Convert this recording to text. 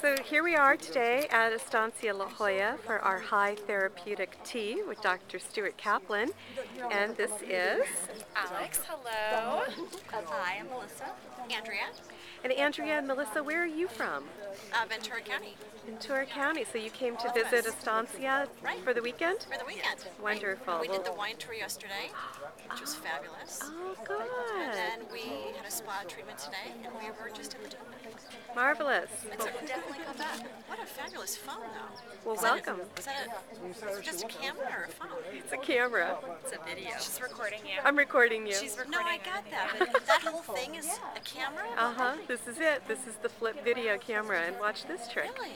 So here we are today at Estancia La Jolla for our high therapeutic tea with Dr. Stuart Kaplan. And this is, Alex, hello. Hi, I'm Melissa. Andrea, and Andrea and Melissa, where are you from? uh, Ventura County, Ventura County. So you came to visit Estancia Right. for the weekend? for the weekend. Wonderful. We did the wine tour yesterday, which was fabulous. Oh, good. then we had a spa treatment today, and we were just in the gym. Marvelous. And so we'll definitely come back. What a fabulous phone, though. Well, Is that a- welcome. Is that a, is it just a camera or a phone? It's a camera. It's a video. She's recording you. I'm recording you. She's recording No, I got that, but that whole thing is a camera? Uh huh. This is it. This is the flip video camera. And watch this trick. Really?